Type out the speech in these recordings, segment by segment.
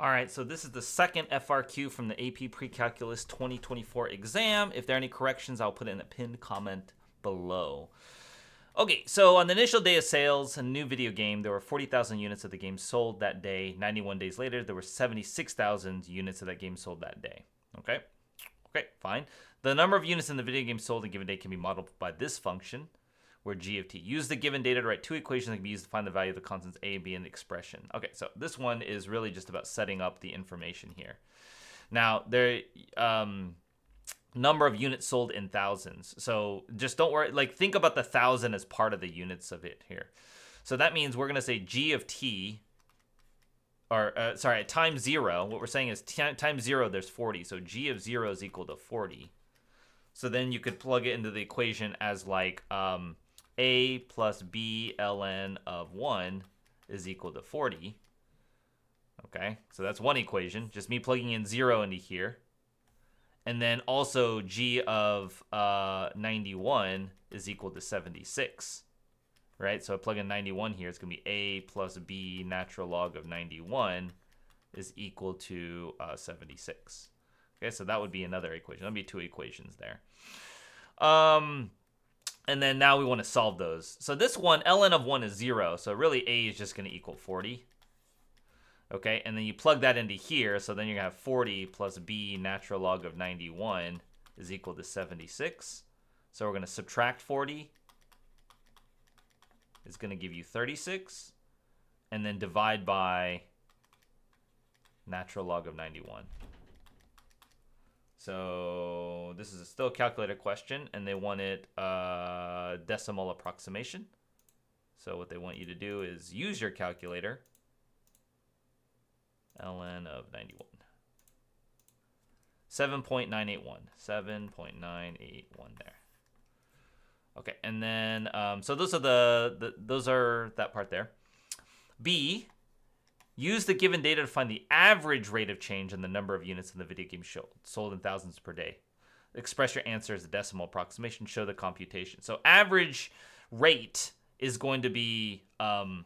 All right, so this is the second FRQ from the AP Pre-Calculus 2024 exam. If there are any corrections, I'll put it in a pinned comment below. Okay, so on the initial day of sales, a new video game, there were 40,000 units of the game sold that day. 91 days later, there were 76,000 units of that game sold that day. Okay, okay, fine. The number of units in the video game sold in a given day can be modeled by this function where g of t. Use the given data to write two equations that can be used to find the value of the constants a and b in the expression. Okay, so this one is really just about setting up the information here. Now, there, um, number of units sold in thousands. So just don't worry, like think about the thousand as part of the units of it here. So that means we're going to say g of t, or uh, sorry, at time zero, what we're saying is time zero, there's 40. So g of zero is equal to 40. So then you could plug it into the equation as like, um, a plus b ln of 1 is equal to 40. Okay, so that's one equation. Just me plugging in 0 into here. And then also g of uh, 91 is equal to 76. Right, so I plug in 91 here. It's going to be a plus b natural log of 91 is equal to uh, 76. Okay, so that would be another equation. That'd be two equations there. Um, and then now we want to solve those. So this one, ln of 1 is 0. So really a is just going to equal 40. Okay, and then you plug that into here. So then you're going to have 40 plus b natural log of 91 is equal to 76. So we're going to subtract 40. It's going to give you 36. And then divide by natural log of 91. So this is still a calculator question, and they wanted uh, decimal approximation. So what they want you to do is use your calculator. ln of 91. 7.981. 7.981 there. Okay, and then um, so those are the, the those are that part there. B Use the given data to find the average rate of change in the number of units in the video game sold in thousands per day. Express your answer as a decimal approximation. Show the computation. So average rate is going to be um,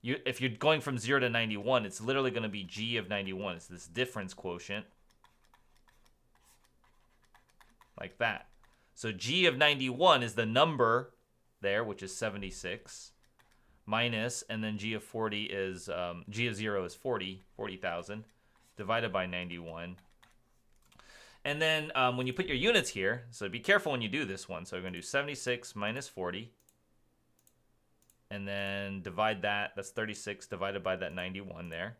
you if you're going from zero to 91, it's literally going to be g of 91. It's this difference quotient like that. So g of 91 is the number there, which is 76 minus, and then g of 40 is, um, g of 0 is 40, 40,000, divided by 91. And then um, when you put your units here, so be careful when you do this one. So we're going to do 76 minus 40. And then divide that, that's 36 divided by that 91 there.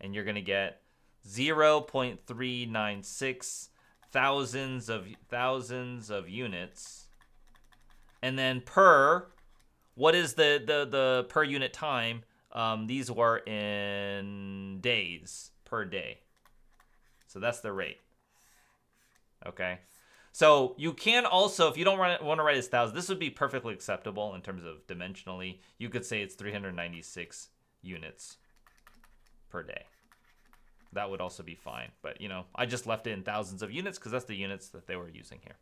And you're going to get 0 0.396 thousands of thousands of units. And then per what is the the the per unit time? Um, these were in days per day. So that's the rate. Okay. So you can also, if you don't want to write as thousand, this would be perfectly acceptable in terms of dimensionally. You could say it's 396 units per day. That would also be fine. But, you know, I just left it in thousands of units because that's the units that they were using here.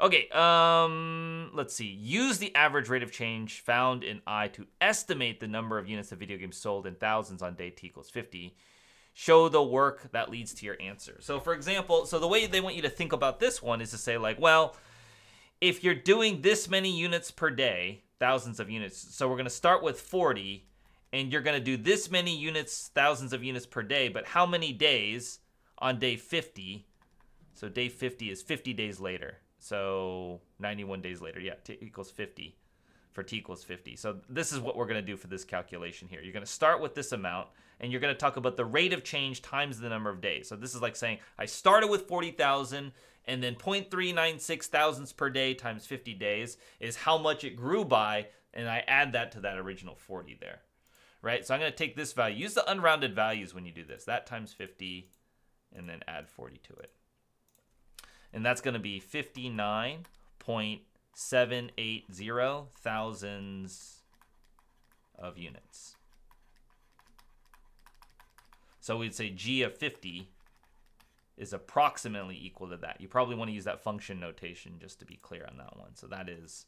Okay, um, let's see. Use the average rate of change found in I to estimate the number of units of video games sold in thousands on day t equals 50. Show the work that leads to your answer. So, for example, so the way they want you to think about this one is to say, like, well, if you're doing this many units per day, thousands of units, so we're going to start with 40, and you're going to do this many units, thousands of units per day, but how many days on day 50? So, day 50 is 50 days later. So 91 days later, yeah, t equals 50 for t equals 50. So this is what we're going to do for this calculation here. You're going to start with this amount, and you're going to talk about the rate of change times the number of days. So this is like saying I started with 40,000, and then 0.396 thousandths per day times 50 days is how much it grew by, and I add that to that original 40 there. Right, so I'm going to take this value. Use the unrounded values when you do this. That times 50, and then add 40 to it and that's going to be 59.780 thousands of units. So we'd say g of 50 is approximately equal to that. You probably want to use that function notation just to be clear on that one. So that is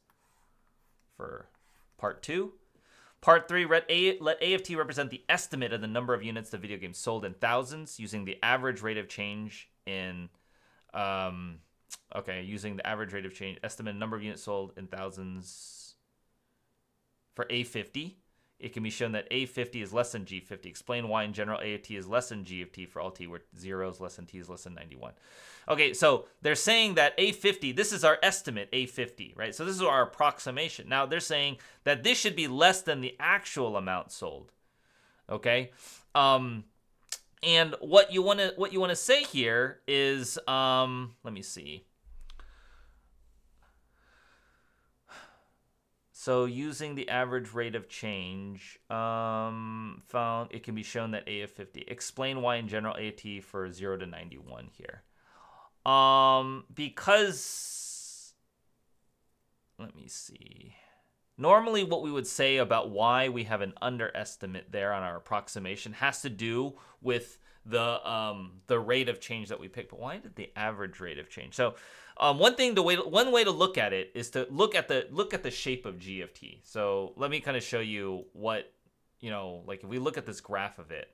for part two. Part three, let, A, let t represent the estimate of the number of units the video game sold in thousands using the average rate of change in, um, okay, using the average rate of change, estimate number of units sold in thousands for A50. It can be shown that A50 is less than G50. Explain why in general AFT is less than GFT for all T, where 0 is less than T is less than 91. Okay, so they're saying that A50, this is our estimate, A50, right? So this is our approximation. Now they're saying that this should be less than the actual amount sold. Okay? Um, and what you want to what you want to say here is um, let me see. So using the average rate of change, um, found it can be shown that A of 50. Explain why in general AT for 0 to 91 here. Um, because, let me see. Normally what we would say about why we have an underestimate there on our approximation has to do with the um, the rate of change that we pick. But why did the average rate of change? So um, one thing, the way, one way to look at it is to look at the look at the shape of G of T. So let me kind of show you what you know, like if we look at this graph of it,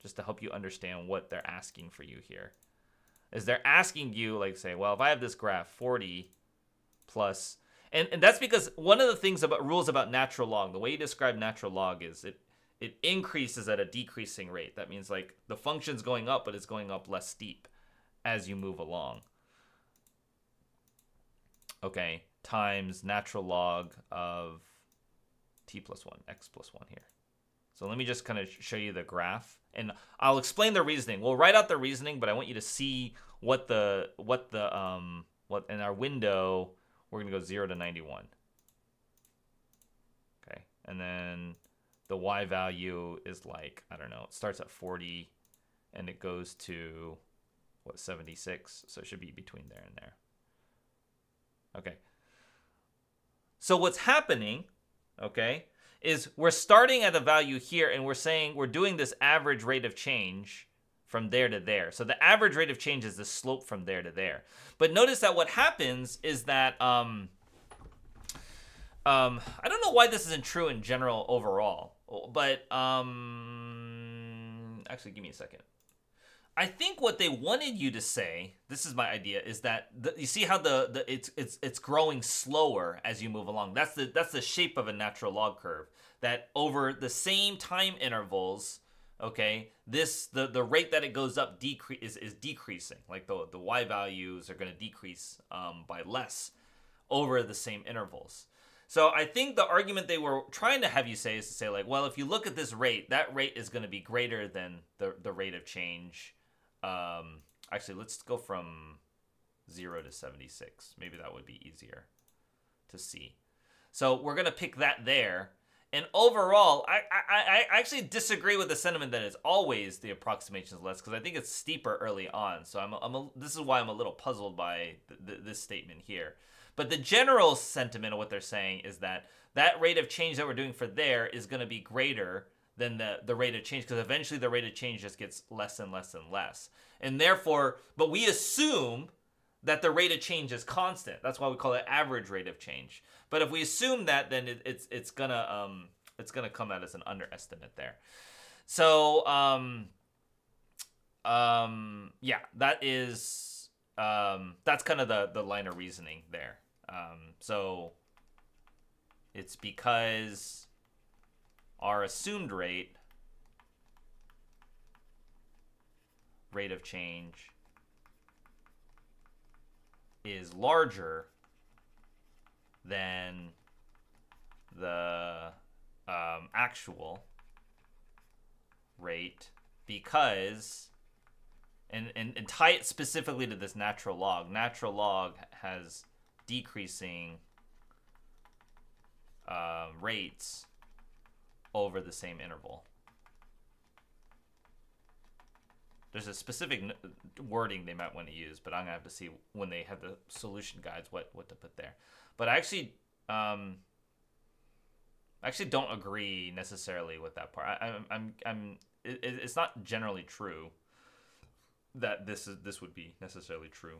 just to help you understand what they're asking for you here, is they're asking you like say, well, if I have this graph 40 plus, and and that's because one of the things about rules about natural log, the way you describe natural log is it it increases at a decreasing rate. That means like the function's going up, but it's going up less steep as you move along okay, times natural log of t plus 1, x plus 1 here. So let me just kind of show you the graph, and I'll explain the reasoning. We'll write out the reasoning, but I want you to see what the what the um what in our window we're gonna go zero to 91. Okay, and then the y value is like I don't know. It starts at 40, and it goes to what 76. So it should be between there and there. Okay. So what's happening, okay, is we're starting at a value here and we're saying we're doing this average rate of change from there to there. So the average rate of change is the slope from there to there. But notice that what happens is that um, um, I don't know why this isn't true in general overall, but um, actually, give me a second. I think what they wanted you to say, this is my idea, is that the, you see how the, the it's it's it's growing slower as you move along. That's the that's the shape of a natural log curve. That over the same time intervals, okay, this the the rate that it goes up decrease is, is decreasing. Like the the y values are going to decrease um, by less over the same intervals. So I think the argument they were trying to have you say is to say like, well, if you look at this rate, that rate is going to be greater than the the rate of change um, actually, let's go from 0 to 76. Maybe that would be easier to see. So we're going to pick that there. And overall, I, I, I actually disagree with the sentiment that it's always the approximation is less because I think it's steeper early on. So I'm, I'm a, this is why I'm a little puzzled by th th this statement here. But the general sentiment of what they're saying is that that rate of change that we're doing for there is going to be greater than the, the rate of change because eventually the rate of change just gets less and less and less. And therefore, but we assume that the rate of change is constant. That's why we call it average rate of change. But if we assume that, then it, it's it's gonna um it's gonna come out as an underestimate there. So um um yeah, that is um that's kind of the the line of reasoning there. Um so it's because our assumed rate, rate of change, is larger than the um, actual rate because and, and, and tie it specifically to this natural log natural log has decreasing uh, rates over the same interval. There's a specific wording they might want to use, but I'm gonna have to see when they have the solution guides what what to put there. But I actually um, I actually don't agree necessarily with that part. I, am I'm I'm it, it's not generally true that this is this would be necessarily true.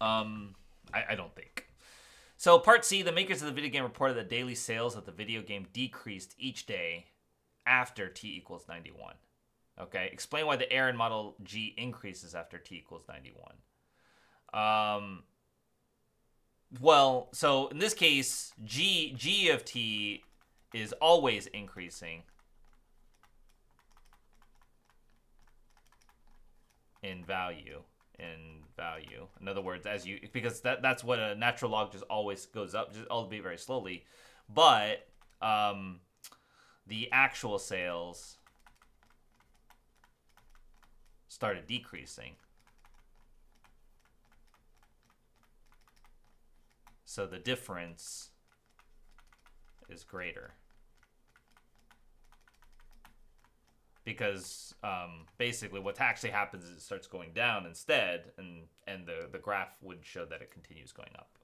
Um, I, I don't think. So, part C the makers of the video game reported that daily sales of the video game decreased each day after t equals 91. Okay, explain why the in model G increases after t equals 91. Um, well, so in this case, G G of t is always increasing in value in value. In other words, as you because that that's what a natural log just always goes up, just albeit very slowly. But um, the actual sales started decreasing. So the difference is greater. Because um, basically what actually happens is it starts going down instead, and, and the, the graph would show that it continues going up.